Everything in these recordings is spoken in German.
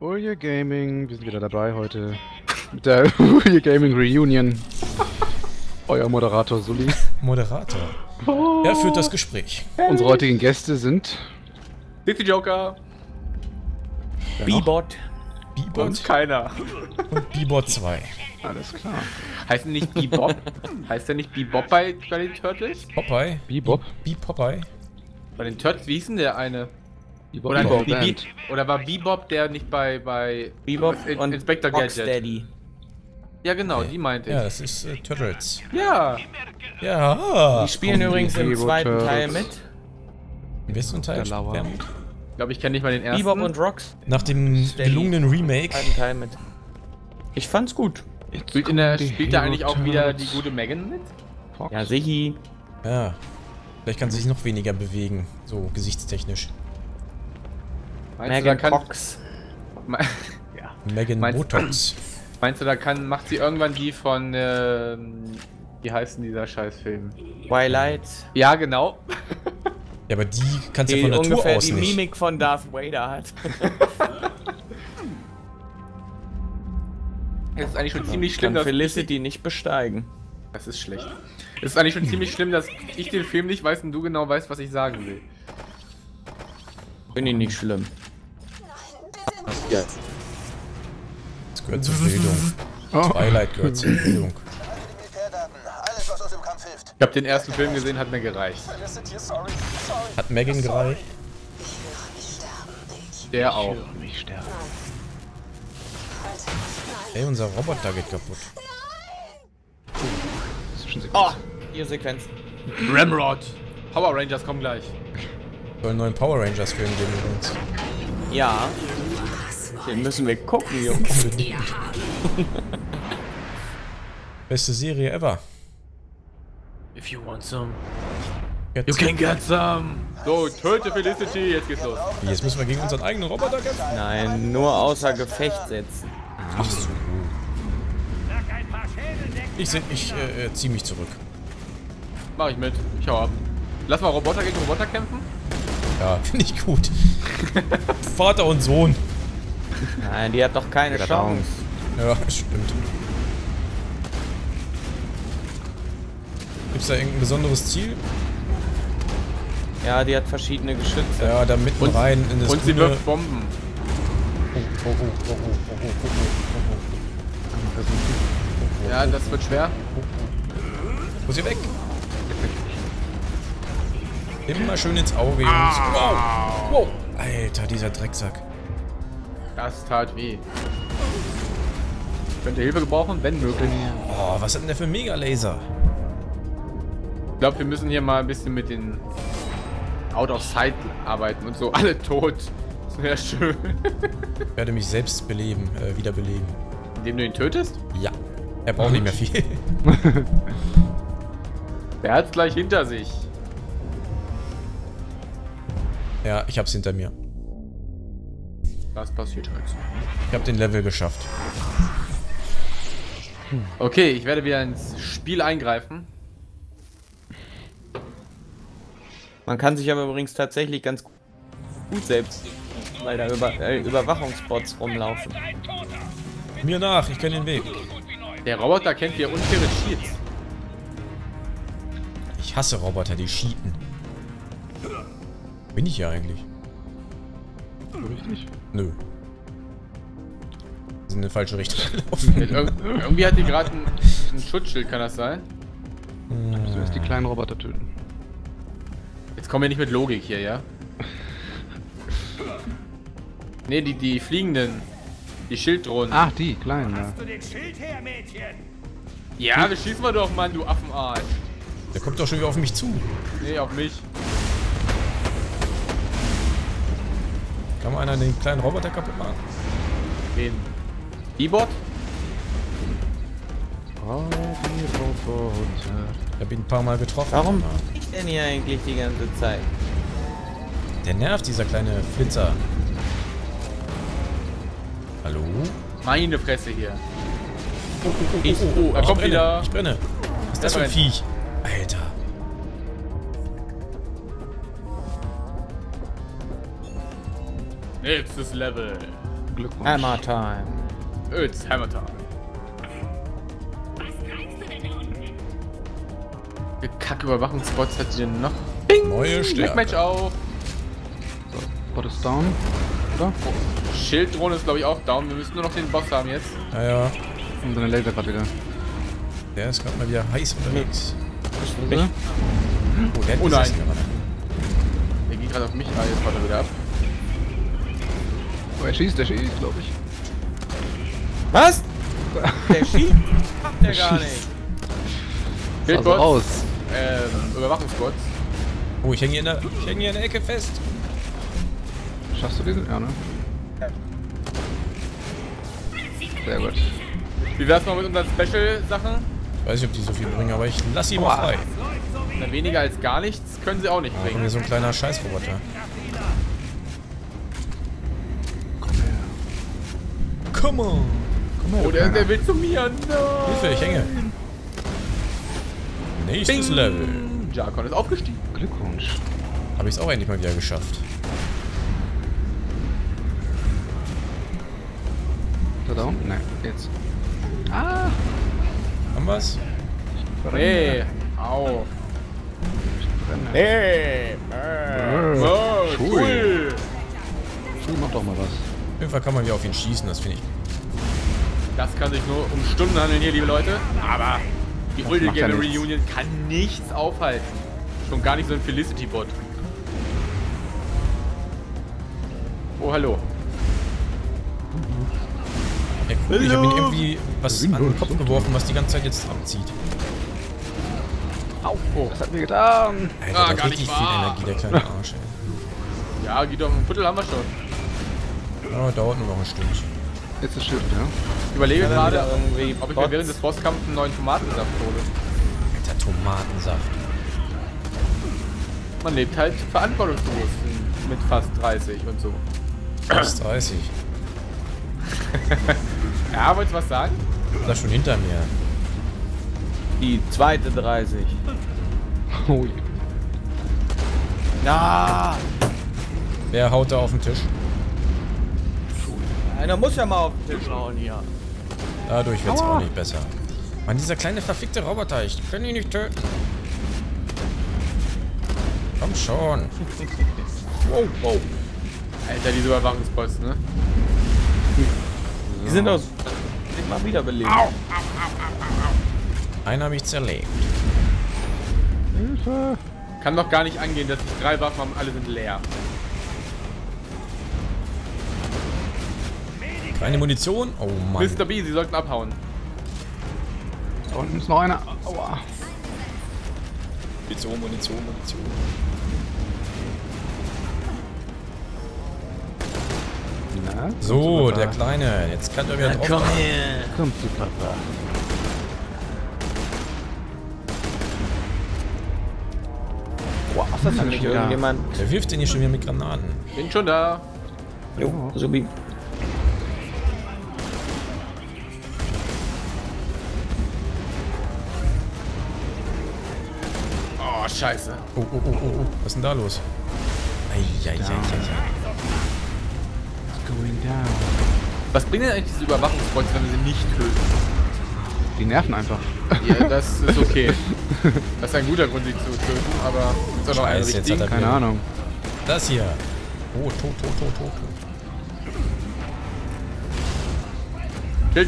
Ulje Gaming, wir sind wieder dabei heute mit der Ulje Gaming Reunion. Euer Moderator Sully. Moderator. Er führt das Gespräch. Unsere heutigen Gäste sind City Joker Bebot. Bebot und keiner. und Bebot 2. alles klar. Heißt der nicht Bebop? heißt der nicht Bebop bei, bei den Turtles? Popeye. Bebop. Be Popeye. Bei den Turtles, wie hieß denn der eine? Bebop, Oder, Bebop Bi- Band. oder war Bebop der nicht bei, bei Bebop In- und Inspector Gadget? Rocksteady. Ja genau, die meinte ich. Ja, das ist äh, Turtles. Ja. Ja. Die spielen Kommen übrigens die im zweiten Turtles. Teil mit. Im besten Teil. Wer mit? Ich glaube, ich kenne nicht mal den ersten. Bebop und Rocks. Nach dem Steady. gelungenen Remake. Zweiten Teil mit. Ich fand's gut. Jetzt Spielt, in der, spielt da eigentlich auch wieder die gute Megan mit? Fox. Ja, Sichi. Ja. Vielleicht kann sie sich noch weniger bewegen. So gesichtstechnisch. Meinst du, da Megan kann, Cox. Me- ja. Megan Meinst- Botox. Meinst du, da kann, macht sie irgendwann die von, ähm, wie heißt denn dieser Scheißfilm? Twilight. Ja, genau. Ja, aber die kannst du Die ja von Natur ungefähr aus die nicht. Mimik von Darth Vader hat. Es ist eigentlich schon ziemlich schlimm, Kann dass Felicity nicht besteigen. Das ist schlecht. Es ist eigentlich schon ziemlich schlimm, dass ich den Film nicht weiß und du genau weißt, was ich sagen will. Finde ich nicht schlimm. Ja. Das gehört zur Bildung. Oh. Twilight gehört zur Bildung. Ich habe den ersten Film gesehen, hat mir gereicht. Hat Megan gereicht? Der auch. Ey, unser Roboter geht kaputt. Oh, hier Sequenz. Ramrod. Power Rangers kommen gleich. Soll einen neuen Power Rangers Film geben übrigens. Ja. Den müssen wir gucken, Jungs. Beste Serie ever. If you want some, you can get some. So, töte Felicity, jetzt geht's los. Jetzt müssen wir gegen unseren eigenen Roboter kämpfen. Nein, nur außer Gefecht setzen. Ach so. Ich, seh- ich äh, äh, zieh mich zurück. Mach ich mit. Ich hau ab. Lass mal Roboter gegen Roboter kämpfen. Ja, finde ich gut. Vater und Sohn. Nein, die hat doch keine Der Chance. Ja, stimmt. Gibt's da irgendein besonderes Ziel? Ja, die hat verschiedene Geschütze. Ja, da mitten Und- rein in das Und sie wirft Bomben. Oh, oh, oh, oh, oh, oh, oh, oh, Ja, das wird schwer. Muss hier weg. Immer schön ins Auge, Jungs. Wow. Wow. Alter, dieser Drecksack. Das tat weh. Könnt ihr Hilfe gebrauchen, wenn möglich. Oh, was hat denn der für Mega-Laser? Ich glaube, wir müssen hier mal ein bisschen mit den Out of Sight arbeiten und so. Alle tot. Das wäre schön. Ich werde mich selbst beleben, äh, wiederbeleben. Indem du ihn tötest? Ja. Er braucht nicht mehr viel. Der hat's gleich hinter sich. Ja, ich hab's hinter mir. Das passiert halt. Ich hab den Level geschafft. Okay, ich werde wieder ins Spiel eingreifen. Man kann sich aber übrigens tatsächlich ganz gut selbst, weil da über, äh, Überwachungsbots rumlaufen. Mir nach, ich kenne den Weg. Der Roboter kennt hier unfaire Cheats. Ich hasse Roboter, die cheaten. Bin ich ja eigentlich? Richtig? Nö. Sind in eine falsche Richtung gelaufen. Irg irgendwie hat die gerade ein, ein Schutzschild, kann das sein? Du wirst die kleinen Roboter töten. Jetzt kommen wir nicht mit Logik hier, ja? Ne, die, die fliegenden. Die Schilddrohnen. Ach, die kleinen, ja. Ja, wir schießen wir doch, Mann, du Affenarsch. Der kommt doch schon wieder auf mich zu. Nee, auf mich. Kann mal einer den kleinen Roboter kaputt machen? Wen? E-Bot? Oh, die Roboter. Ich hab ihn ein paar Mal getroffen. Warum ich denn hier eigentlich die ganze Zeit? Der nervt, dieser kleine Flitzer. Hallo? Meine Fresse hier. Ich, Oh, er ich kommt brenne, wieder. Ich brenne. Was ist das für ein. Viech? Nächstes Level. Glückwunsch. Hammer Time. It's Hammer Time. Wie Kack-Überwachungsspots hat die denn noch? Neue Stärke. Match auf. Bot ist down. Oder? Schilddrohne ist glaube ich auch down. Wir müssen nur noch den Boss haben jetzt. Naja, Und seine Laser gerade wieder. der ist gerade mal wieder heiß unterwegs. Er? Oh, der hat Oh nein. Der geht gerade auf mich. Ah, jetzt haut er wieder ab. Oh, er schießt, er schießt, glaube ich. Was? Der schießt? Macht der gar nicht. Sah so Schildbots. aus. Ähm, Überwachungsbots. Oh, ich hänge hier, in der- ich häng hier in der Ecke fest. Schaffst du diesen? Ja, ne? Sehr gut. Wie wär's mal mit unseren Special-Sachen? Ich weiß nicht, ob die so viel bringen, aber ich lass sie mal frei. Na, weniger als gar nichts können sie auch nicht kommt bringen. hier so ein kleiner Scheißroboter. Come on. Oh, der, der will zu mir. No. Hilfe, ich hänge. Nächstes Bing. Level. Jarkon ist aufgestiegen. Glückwunsch. Habe ich es auch endlich mal wieder geschafft. Ist er down? Nein, jetzt. Ah! Haben wir's? Nee. Au. Hey. Äh, Oh, Cool. cool. Cool, mach doch mal was. Auf jeden Fall kann man wieder auf ihn schießen, das finde ich. Das kann sich nur um Stunden handeln hier, liebe Leute. Aber die Gamer nichts. Reunion kann nichts aufhalten. Schon gar nicht so ein Felicity-Bot. Oh, hallo. Cool, ich habe ihm irgendwie was an den Kopf geworfen, was die ganze Zeit jetzt abzieht. Au! Oh, das hat mir getan! Alter, Ah, gar hat nicht richtig viel wahr. Energie, der kleine Arsch, ey. Ja, geht doch, ein Viertel haben wir schon. Ja, dauert nur noch ein Stündchen. Jetzt ist Shift, ja? Ich überlege Ja, gerade, irgendwie ob ich mir während des Bosskampfs einen neuen Tomatensaft hole. Alter, Tomatensaft. Man lebt halt verantwortungsbewusst mit fast 30 und so. Fast 30. Ja, wolltest du was sagen? Das schon hinter mir. Die zweite 30. Oh, je. Na, Wer haut da auf den Tisch? Einer muss ja mal auf den Tisch hauen hier. Dadurch wird's auch nicht besser. Mann, dieser kleine verfickte Roboter, ich kann ihn nicht töten. Komm schon. Wow, wow. Alter, diese Überwachungsposten, ne? Die sind aus. Sich mal wiederbelebt. Einer mich zerlegt. Hilfe! Kann doch gar nicht angehen, dass ich drei Waffen haben, alle sind leer. Keine Munition? Oh Mann. Mr. B, sie sollten abhauen. Da unten ist noch einer. Aua. Munition, Munition, Munition. Na, So, komm der. Kleine. Jetzt kann er wieder drauf. her. Komm zu Papa. Wow, was ist das denn nicht irgendjemand. Wer wirft denn hier schon wieder mit Granaten? Bin schon da. Jo, so wie. Oh, scheiße. Oh, oh, oh, oh, oh. Was ist denn da los? Eieieiei. Going down. Was bringen denn eigentlich diese Überwachungspoints, wenn wir sie nicht töten? Die nerven einfach. Ja, das ist okay. Das ist ein guter Grund, sie zu töten, aber ist auch noch ein richtigen. Keine Ahnung. Das hier. Oh, tot, tot, tot, tot.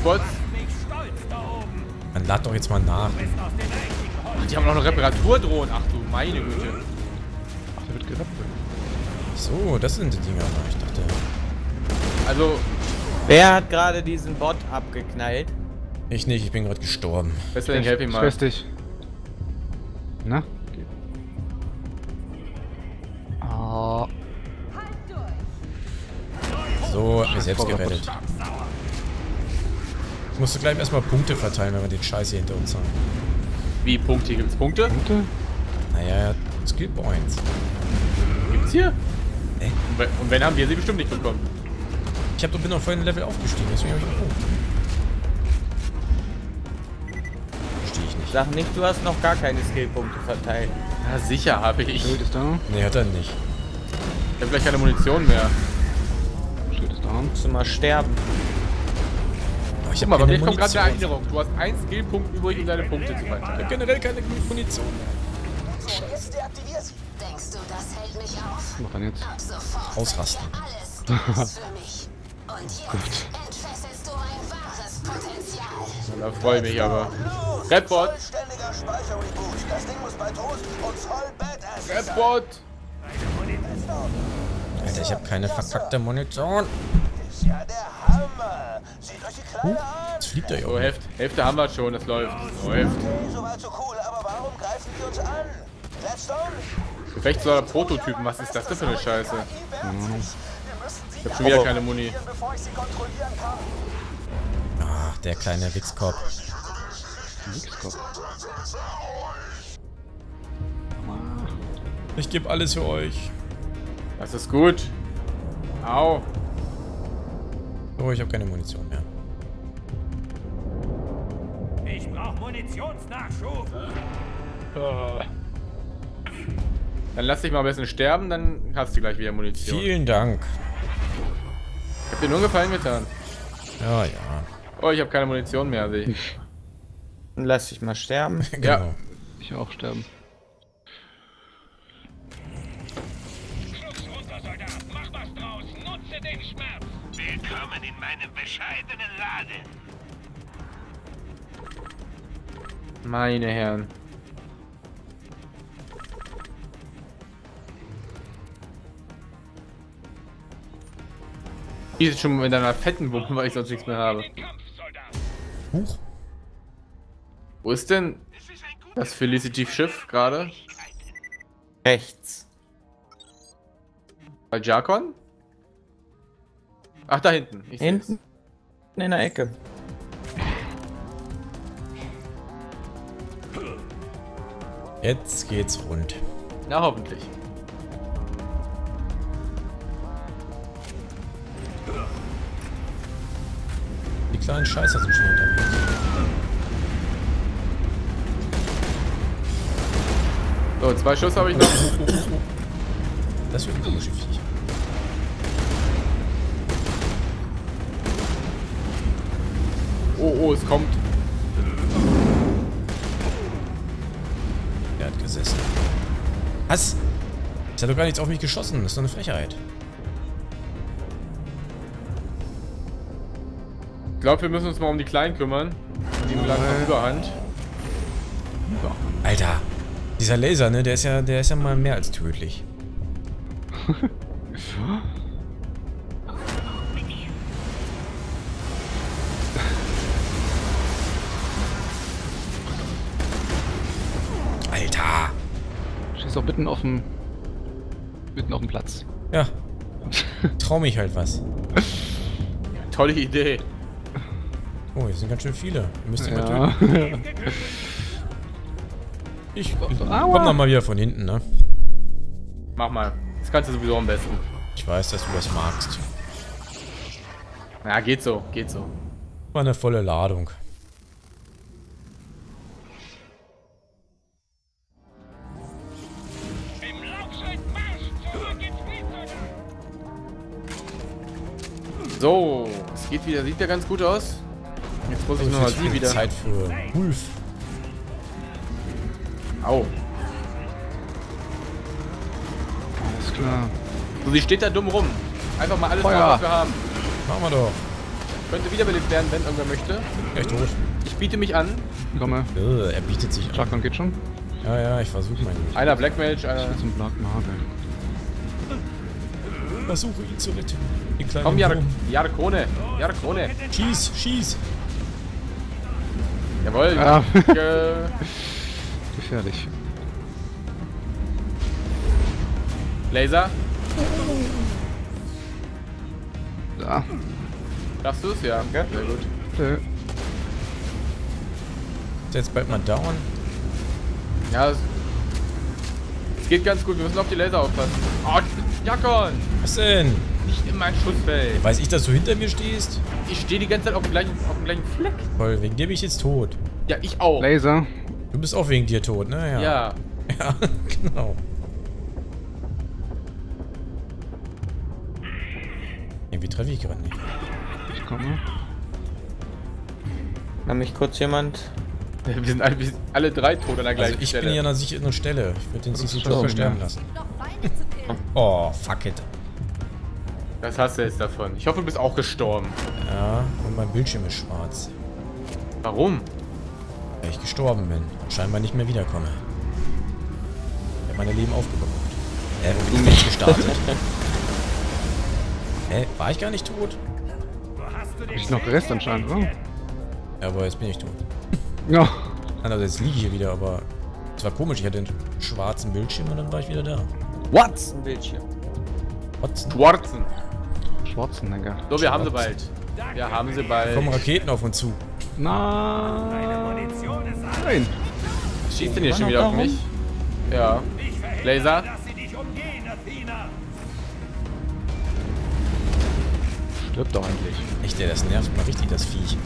tot. Man lad doch jetzt mal nach. Die haben noch eine Reparaturdrohne. Ach du meine Güte. Ach, der wird gerappt. So, das sind die Dinger. Ich dachte. Also, Wer hat gerade diesen Bot abgeknallt? Ich nicht, ich bin gerade gestorben. besser den helfe ich Ich mal. fest dich. Na? Ah, So, hat mir selbst gerettet. Ich musste gleich erstmal Punkte verteilen, wenn wir den Scheiß hier hinter uns haben. Wie Punkte? Gibt's Punkte? Punkte? Naja, Skill Points. Gibt's hier? Nee. Und wenn- Und wenn haben wir sie bestimmt nicht bekommen. Ich hab doch bin doch vorhin ein Level aufgestiegen, deswegen hab ich oh. Verstehe ich nicht. Sag nicht, du hast noch gar keine Skillpunkte verteilt. Ja, sicher habe ich. Schild Ich ist da. Nee, hat er nicht. habe gleich keine Munition mehr. Schild ist da. Musst du mal sterben. Ich mal, bei mir kommt gerade eine. Erinnerung. Du hast einen Skillpunkt übrig, um deine Punkte zu Ich verteilen. hab generell keine Munition mehr. So, jetzt deaktivier sie. Denkst du, das hält mich auf? Was macht er jetzt? Ausrasten. seid ihr alles Stars für mich. Und jetzt entfesselst du mein wahres Potenzial. Da freue ich mich aber. Redbot! Redbot! Alter, ich habe keine verkackte Munition. Ja der Hammer. Seht euch die Kleine an. Jetzt fliegt er ja So, auch. Hälfte, Hälfte haben wir schon, das läuft. Läuft. Okay, soweit so cool, aber warum greifen die uns an? Gladstone? Gefechtssäuler Prototypen, was ist das denn für eine Scheiße? Sie Ich hab schon wieder keine Muni. Ach, der kleine Wichskopf. Ich gebe alles für euch. Das ist gut. Au. Oh, ich habe keine Munition mehr. Ich brauche Munitionsnachschub. Dann lass dich mal ein bisschen sterben, dann hast du gleich wieder Munition. Vielen Dank. Ich hab dir nur einen Gefallen getan. Ja, ja. Oh, ich habe keine Munition mehr, sehe ich. Dann lass dich mal sterben. Genau. Ich auch sterben. Meinem bescheidenen Laden. Meine Herren. Die ist schon mit einer fetten Wumme, weil ich sonst nichts mehr habe. Huch. Wo ist denn das Felicity-Schiff gerade? Rechts. Bei Jarkon? Ach, da hinten. Ich seh's. Hinten in der Ecke. Jetzt geht's rund. Na, hoffentlich. Die kleinen Scheißer sind schon unterwegs. So, zwei Schuss habe ich noch. Das wird ein komisches Viech. Oh, oh, es kommt. Der hat gesessen. Was? Ich hat doch gar nichts auf mich geschossen. Das ist doch eine Frechheit. Ich glaube, wir müssen uns mal um die Kleinen kümmern. Die bleiben auf Überhand. Alter. Dieser Laser, ne? Der ist ja, der ist ja mal mehr als tödlich. mitten auf dem. mitten auf dem Platz. Ja. Trau mich halt was. Tolle Idee. Oh, hier sind ganz schön viele. Ihr müsst ihr mal Ja. töten. Ich Aua. komm noch mal wieder von hinten, ne? Mach mal. Das kannst du sowieso am besten. Ich weiß, dass du das magst. Ja, geht so, geht so. War eine volle Ladung. So, es geht wieder, sieht ja ganz gut aus. Jetzt muss ich nochmal sie wieder. Zeit für Wolf. Au. Alles klar. So, sie steht da dumm rum. Einfach mal alles Feuer. machen, was wir haben. Machen wir doch. Könnte wiederbelebt werden, wenn irgendwer möchte. Gleich tot. Ich biete mich an. Komme. Er bietet sich an. Shotgun geht schon. Ja, ja, ich versuche mein Glück. Einer Black Mage, einer. Zum Black Marble. Versuche ihn zu retten. Die kleine Komm, Wurm. Jare Krone. Schieß, schieß. Jawohl. Ja. Danke. Gefährlich. Laser. Da. Schaffst du es? Ja. Sehr gut. Äh, Ist jetzt bald mal down. Ja, es, es geht ganz gut. Wir müssen auf die Laser aufpassen. Oh, Jakon! Was denn? Nicht in mein Schussfeld. Weiß ich, dass du hinter mir stehst? Ich stehe die ganze Zeit auf dem gleichen, auf dem gleichen Fleck. Toll, wegen dir bin ich jetzt tot. Ja, ich auch. Laser. Du bist auch wegen dir tot, ne? Ja. Ja. Ja, genau. Irgendwie treffe ich gerade nicht. Ich komme. Kann mich kurz jemand. Wir sind alle, wir sind alle drei tot an der Also gleichen ich Stelle. bin hier an einer sicheren Stelle. Ich würde den CC ja. lassen. Killen. Oh, fuck it. Was hast du jetzt davon? Ich hoffe, du bist auch gestorben. Ja, und mein Bildschirm ist schwarz. Warum? Weil ich gestorben bin und scheinbar nicht mehr wiederkomme. Ich habe meine Leben aufgebraucht. Äh, wo bin ich jetzt gestartet? Hä, war ich gar nicht tot? Hab ich noch Rest anscheinend, oder? Ja, aber jetzt bin ich tot. Ja. Also jetzt liege ich hier wieder, aber es war komisch. Ich hatte einen schwarzen Bildschirm und dann war ich wieder da. What's ein Bildschirm? Watson. Schwarzen. Schwarzenegger. So, wir haben sie bald. Wir haben sie bald. Kommen Raketen auf uns zu. Nein. Nein. Schießt denn hier schon wieder auf mich? Ja. Laser. Lass sie dich umgehen, Athena. Stirb doch endlich. Echt, ey, das nervt mal richtig, das Viech.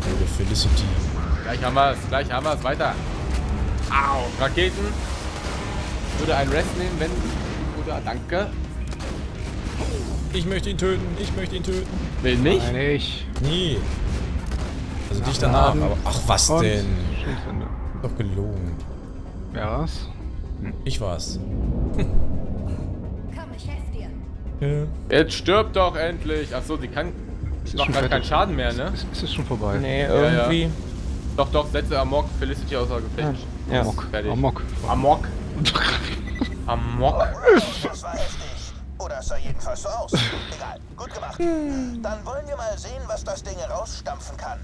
Oder Felicity. Gleich haben wir es. Gleich haben wir es. Weiter. Au. Raketen. Würde ein Rest nehmen, wenn... Oder danke. Ich möchte ihn töten, ich möchte ihn töten. Will nicht? Nein, ich. Nee. Also dich danach, aber. Ach, was Und denn? Doch gelogen. Ja, was? Ich war's. Komm, ich helfe dir. Ja. Jetzt stirbt doch endlich. Ach so, sie kann... Ist Macht schon gar keinen. Schaden mehr, ne? Ist, ist es schon vorbei? Nee, ja. irgendwie. Doch, doch. Setze Amok Felicity außer Gefecht. Ja. Amok. Fertig. Amok. Amok. Amok. Das war heftig. Oder es sah jedenfalls so aus. Egal, gut gemacht. Dann wollen wir mal sehen, was das Ding rausstampfen kann.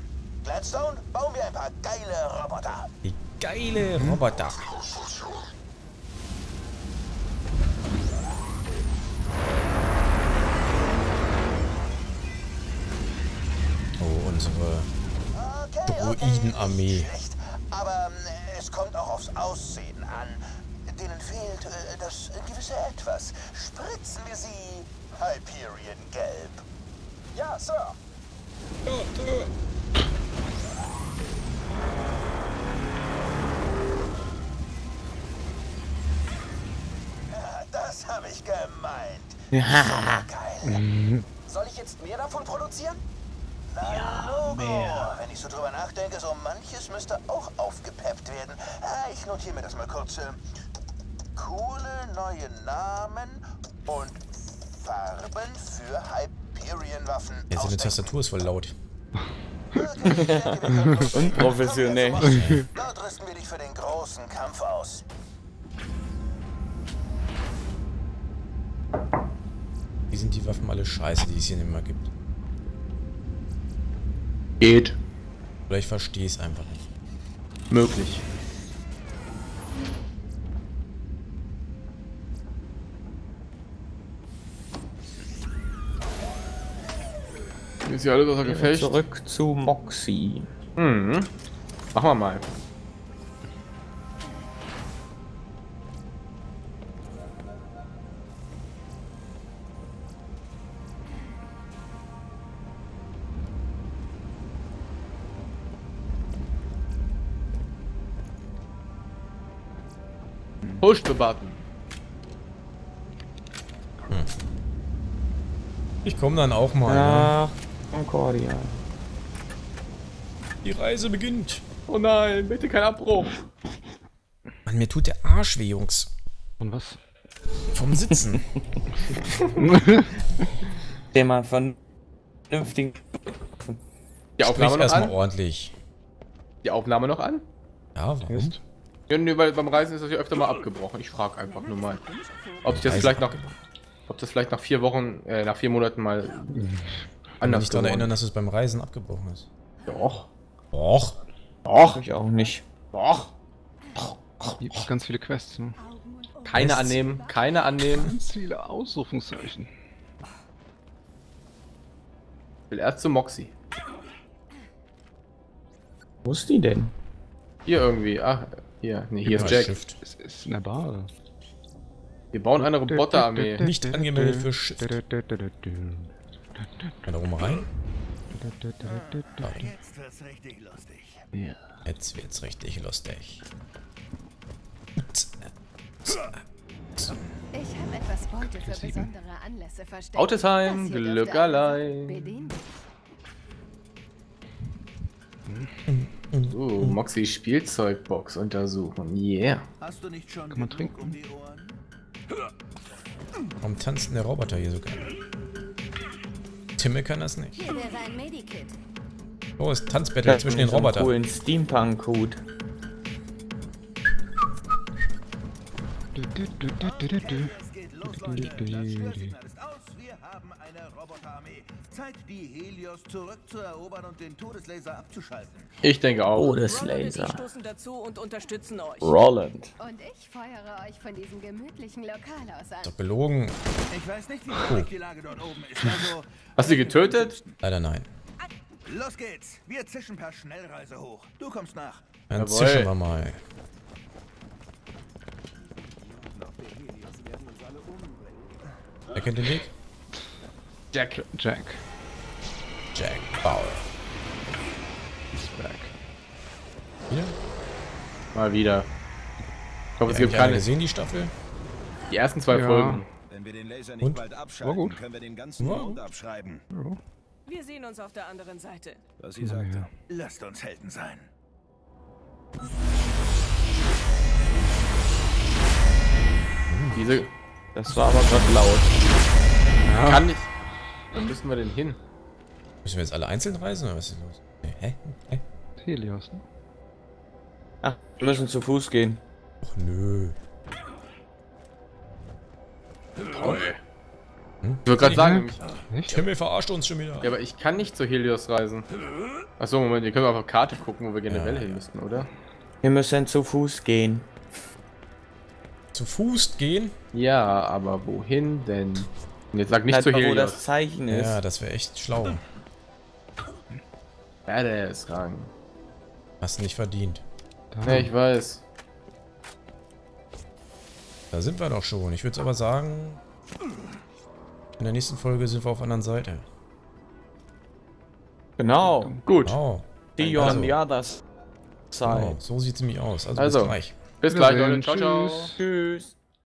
Gladstone, bauen wir ein paar geile Roboter. Die geile Roboter. Oh, unsere Okay, Droidenarmee. nicht schlecht. Aussehen an. Denen fehlt äh, das gewisse Etwas. Spritzen wir sie Hyperion Gelb. Ja, Sir. Ja, Das habe ich gemeint. Geil. Soll ich jetzt mehr davon produzieren? Na, Logo. Wenn ich so drüber nachdenke, so manches müsste auch aufgepeppt werden. Ah, ich notiere mir das mal kurz. Ähm, Coole neue Namen und Farben für Hyperion-Waffen. Jetzt die Tastatur ist voll laut. Unprofessionell. Dort rüsten wir dich für den großen Kampf aus. Wie sind die Waffen alle scheiße, die es hier nicht mehr gibt? Geht. Oder ich verstehe es einfach nicht. Möglich. Ist ja alles außer Gefecht. Zurück zu Moxie. Mhm. Machen wir mal. Push the button. Ich komme dann auch mal. Ne? Ach, Concordia. Die Reise beginnt. Oh nein, bitte kein Abbruch. Mann, mir tut der Arsch weh, Jungs. Und was? Vom Sitzen. Der mal vernünftigen. Die Sprich Aufnahme noch erstmal an? ordentlich. Die Aufnahme noch an? Ja, warum? Ja, nee, weil beim Reisen ist das ja öfter mal abgebrochen. Ich frage einfach nur mal. Ob sich das vielleicht noch. Ob das vielleicht nach vier Wochen, äh, nach vier Monaten mal Kann mich anders nicht daran geworden erinnern, dass es beim Reisen abgebrochen ist. Doch. Och. Doch. Ich auch nicht. Doch. Gibt es ganz viele Quests, ne? Keine Mist. annehmen. Keine annehmen. Ganz viele Ausrufungszeichen. Will erst zu Moxie. Wo ist die denn? Hier irgendwie. Ach, hier. Nee, hier ist Jack. Shift. Es ist in der Bar. Wir bauen eine Roboterarmee. Nicht angemeldet für Shift. Kann da oben rein? Jetzt wird's richtig lustig. Jetzt wird's richtig lustig. Ich habe etwas Beute für besondere Anlässe versteckt. Autotime, Glück dürfte also allein. Oh, Moxie Spielzeugbox untersuchen. Yeah. Hast du nicht schon Kann man trinken? um die Ohren? Warum tanzt denn der Roboter hier so geil? Timme kann das nicht. Hier wäre ein Medikit. Oh, es Tanzbattle zwischen den So Robotern. coolen Steampunk-Hut. Du, du, du, du, du, du, du. Roboterarmee. Zeit, die Helios zurückzuerobern und den Todeslaser abzuschalten. Ich denke auch. Oh, Roland das und ich Laser. stoßen dazu und unterstützen euch. Roland. Und ich feuere euch von diesem gemütlichen Lokal aus an. Doch gelogen. Ich weiß nicht, wie schwierig die Lage dort oben ist. Also, Hast du sie getötet? Leider nein. los geht's. Wir zischen per Schnellreise hoch. Du kommst nach. Dann Jawohl. zischen wir mal. Wer kennt den Weg? Jack. Jack Jack Bauer. is back. Wieder? Mal wieder. Ich hoffe, es gibt keine. gesehen, die Staffel? Die ersten zwei Ja. Folgen. Wenn wir den Laser nicht Und? bald War abschalten, gut. können wir den ganzen War Mond abschreiben. Wir sehen uns auf der anderen Seite. Was sie sagte. Lasst uns Helden sein. Diese Das war aber gerade laut. kann ich. Wo müssen wir denn hin? Müssen wir jetzt alle einzeln reisen oder was ist los? Hä? Hä? Helios, ne? Ach, wir müssen zu Fuß gehen. Och nö. Ich wollte gerade sagen, ich, Timmel verarscht uns schon wieder. ja, aber ich kann nicht zu Helios reisen. Achso, Moment, wir können auf der Karte gucken, wo wir generell Ja, hin ja. müssten, oder? Wir müssen zu Fuß gehen. Zu Fuß gehen? Ja, aber wohin denn? Und jetzt sag nicht Bleib zu mal, wo Helios. das Zeichen ist. Ja, das wäre echt schlau. Ja, der ist Rang. Hast du nicht verdient. Ja, ich weiß. Da sind wir doch schon. Ich würde aber sagen, in der nächsten Folge sind wir auf der anderen Seite. Genau. Gut. See you Also. on the other oh side. so sieht es nämlich aus. Also, Also. bis gleich. Bis gleich. Leute. Ciao, ciao. Tschüss. Tschüss.